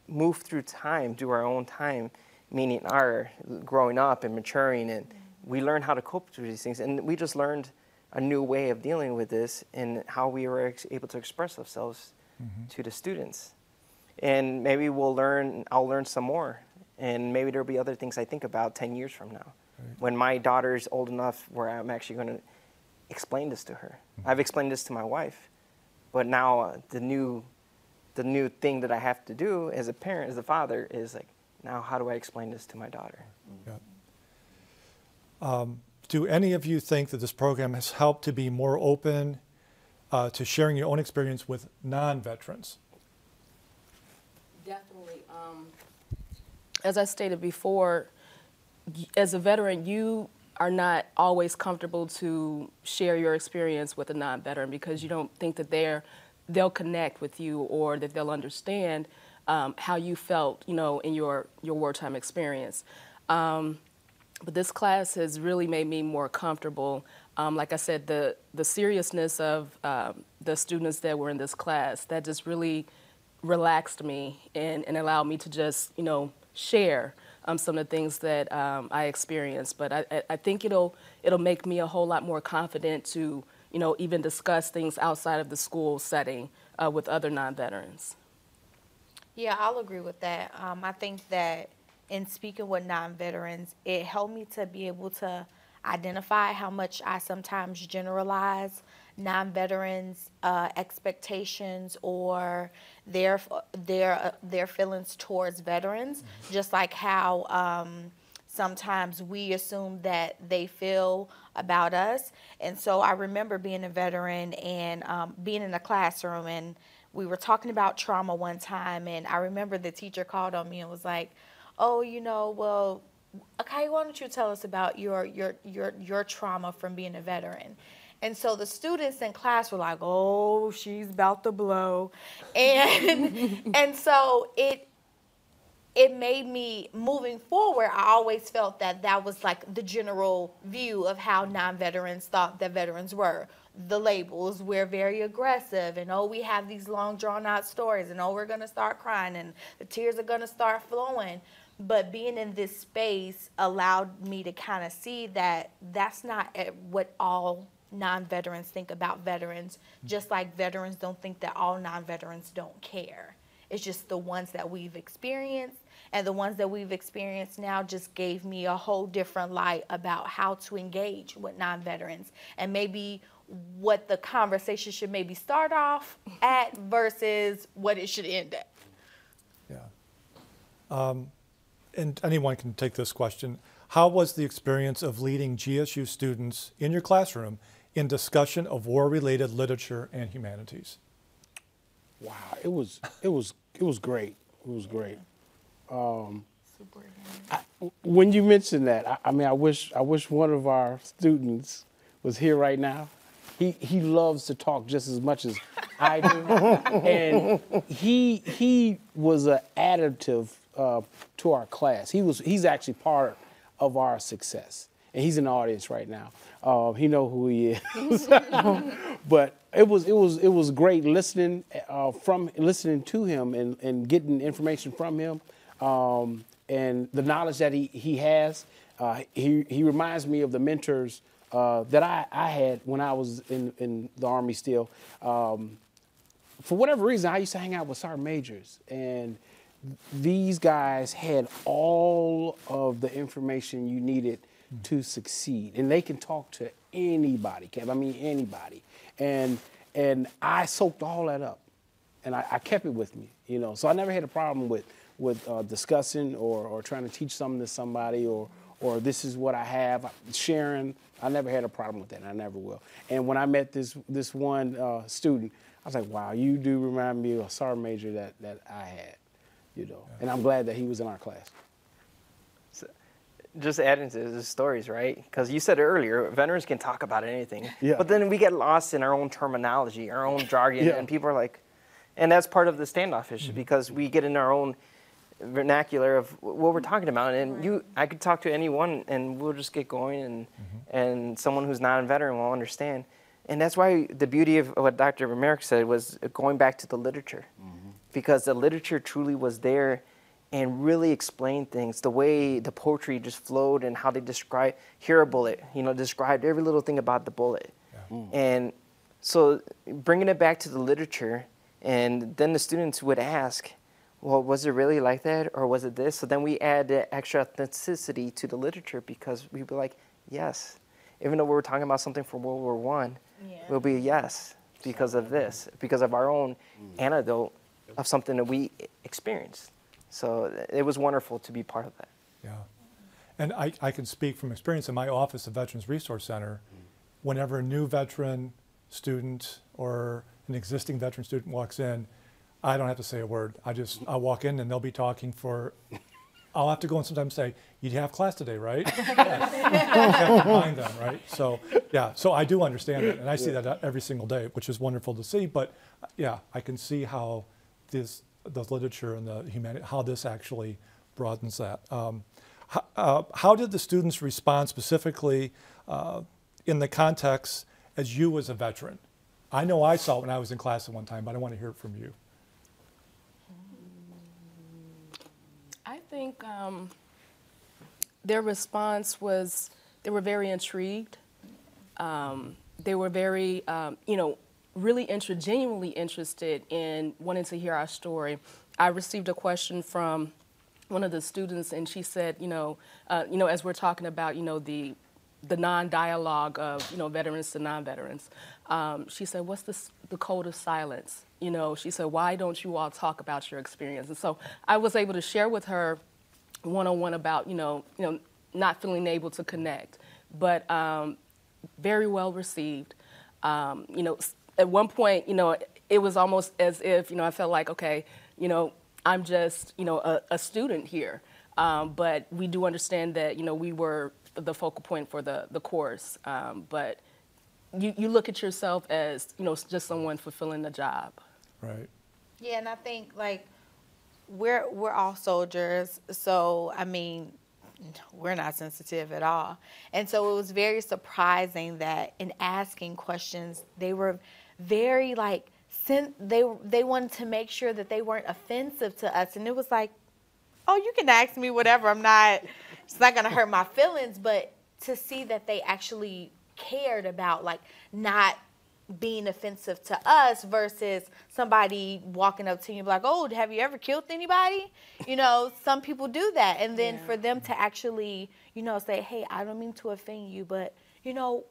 [SPEAKER 4] move through time, do our own time, meaning our growing up and maturing, and mm-hmm. we learn how to cope with these things. And we just learned a new way of dealing with this and how we were ex- able to express ourselves mm-hmm. to the students. And maybe we'll learn, I'll learn some more. And maybe there'll be other things I think about 10 years from now. When my daughter's old enough where I'm actually going to explain this to her. Mm-hmm. I've explained this to my wife. But now uh, the new the new thing that I have to do as a parent, as a father, is like, now how do I explain this to my daughter?
[SPEAKER 1] Um, Do any of you think that this program has helped to be more open uh, to sharing your own experience with non-veterans?
[SPEAKER 7] Definitely. Um, as I stated before, as a veteran, you are not always comfortable to share your experience with a non-veteran because you don't think that they're they'll connect with you or that they'll understand um, how you felt, you know, in your your wartime experience. Um, but this class has really made me more comfortable. Um, like I said, the the seriousness of um, the students that were in this class that just really relaxed me and, and allowed me to just you know share um, some of the things that um, I experienced. But I, I- think it'll it'll make me a whole lot more confident to you know even discuss things outside of the school setting uh, with other non-veterans.
[SPEAKER 6] Yeah, I'll agree with that. Um, I think that in speaking with non-veterans, it helped me to be able to identify how much I sometimes generalize non-veterans' uh, expectations or their their uh, their feelings towards veterans. Just like how um, sometimes we assume that they feel about us. And so I remember being a veteran and um, being in a classroom and we were talking about trauma one time and I remember the teacher called on me and was like, "Oh, you know, well, okay, why don't you tell us about your your your your trauma from being a veteran?" And so the students in class were like, "Oh, she's about to blow." And and so it it made me moving forward i always felt that that was like the general view of how non-veterans thought that veterans were the labels we're very aggressive and oh we have these long drawn out stories and oh we're going to start crying and the tears are going to start flowing but being in this space allowed me to kind of see that that's not what all non-veterans think about veterans just like veterans don't think that all non-veterans don't care it's just the ones that we've experienced and the ones that we've experienced now just gave me a whole different light about how to engage with non-veterans and maybe what the conversation should maybe start off at versus what it should end at.
[SPEAKER 1] Yeah. Um, and anyone can take this question. How was the experience of leading GSU students in your classroom in discussion of war-related literature and humanities?
[SPEAKER 8] Wow, it was it was it was great. It was great. Um, when you mentioned that, I, I mean, I wish I wish one of our students was here right now. He he loves to talk just as much as I do, and he he was an additive uh, to our class. He was he's actually part of our success, and he's in the audience right now. Uh, he know who he is, but it was it was it was great listening uh, from listening to him and, and getting information from him um, and the knowledge that he he has. Uh, he he reminds me of the mentors uh, that I, I had when I was in, in the army still. Um, for whatever reason, I used to hang out with sergeant majors, and these guys had all of the information you needed to succeed, and they can talk to anybody, Kev. I mean anybody, and and I soaked all that up, and I, I kept it with me, you know. So I never had a problem with with uh, discussing or, or trying to teach something to somebody or or this is what I have sharing. I never had a problem with that. And I never will. And when I met this this one uh, student, I was like, wow, you do remind me of a sergeant major that that I had, you know. And I'm glad that he was in our class.
[SPEAKER 4] Just adding to the stories, right? Because you said earlier, veterans can talk about anything.
[SPEAKER 8] Yeah.
[SPEAKER 4] But then we get lost in our own terminology, our own jargon,
[SPEAKER 8] Yeah.
[SPEAKER 4] and people are like, and that's part of the standoffish mm-hmm. because we get in our own vernacular of what we're talking about. And you, I could talk to anyone, and we'll just get going, and mm-hmm. and someone who's not a veteran will understand. And that's why the beauty of what Dr. Marak said was going back to the literature, mm-hmm. Because the literature truly was there and really explained things. The way the poetry just flowed and how they describe here a bullet, you know, described every little thing about the bullet. And so bringing it back to the literature, and then the students would ask, well, was it really like that, or was it this? So then we add the extra authenticity to the literature because we'd be like, yes, even though we were talking about something from World War One, we'll be yes because of this, because of our own mm. anecdote of something that we experienced. So it was wonderful to be part of that.
[SPEAKER 1] Yeah. And I, I can speak from experience in my office at Veterans Resource Center. Whenever a new veteran student or an existing veteran student walks in, I don't have to say a word. I just, I walk in and they'll be talking for, I'll have to go and sometimes say, you have class today, right? Yes. I have to remind them, right? So, yeah, so I do understand it. And I see that every single day, which is wonderful to see. But yeah, I can see how this, the literature and the humanity, how this actually broadens that. Um, how, uh, how did the students respond specifically uh, in the context as you as a veteran? I know I saw it when I was in class at one time, but I want to hear it from you.
[SPEAKER 7] I think um, their response was they were very intrigued. Um, they were very, um, you know, really inter- genuinely interested in wanting to hear our story. I received a question from one of the students, and she said, you know, uh, you know, as we're talking about, you know, the the non-dialogue of you know veterans to non-veterans, um, she said, "What's the the code of silence?" You know, she said, "Why don't you all talk about your experience?" And so I was able to share with her one-on-one about you know you know not feeling able to connect, but um, very well received. Um, you know, at one point, you know, it was almost as if you know I felt like okay, you know, I'm just you know a, a student here, um, but we do understand that you know we were the focal point for the the course, um, but you, you look at yourself as you know just someone fulfilling the job.
[SPEAKER 1] Right.
[SPEAKER 6] Yeah, and I think like we're we're all soldiers, so I mean, we're not sensitive at all. And so it was very surprising that in asking questions, they were very like sen- they they wanted to make sure that they weren't offensive to us, and it was like, oh, you can ask me whatever. I'm not. It's not gonna hurt my feelings, but to see that they actually cared about like not being offensive to us versus somebody walking up to you like, "Oh, have you ever killed anybody?" You know, some people do that, and then for them to actually, you know, say, "Hey, I don't mean to offend you, but you know,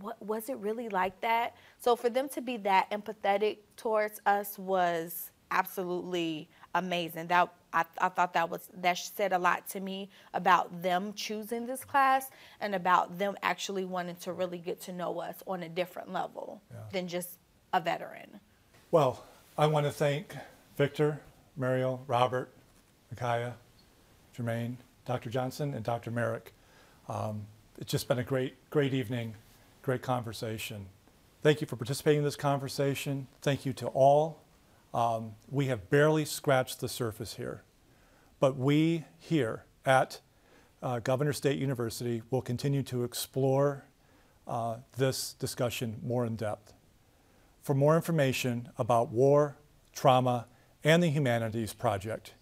[SPEAKER 6] what was it really like that?" So for them to be that empathetic towards us was absolutely amazing. That I, I thought that was that said a lot to me about them choosing this class and about them actually wanting to really get to know us on a different level than just a veteran.
[SPEAKER 1] Well, I want to thank Victor, Mariel, Robert, Micaiah, Jermaine, Dr. Johnsen, and Dr. Marak. Um, it's just been a great, great evening, great conversation. Thank you for participating in this conversation. Thank you to all. Um, we have barely scratched the surface here, but we here at uh, Governors State University will continue to explore uh, this discussion more in depth. For more information about war, trauma, and the Humanities Project,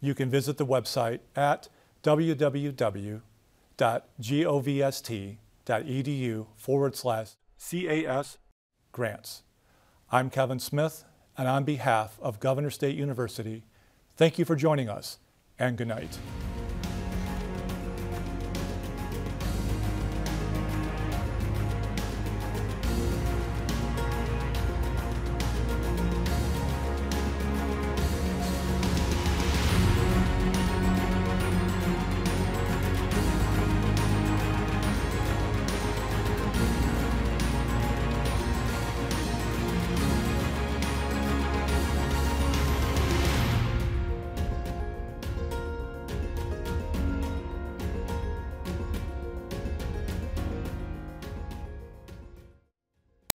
[SPEAKER 1] you can visit the website at www.govst.edu forward slash CAS grants. I'm Kevin Smith, and on behalf of Governors State University, thank you for joining us, and good night.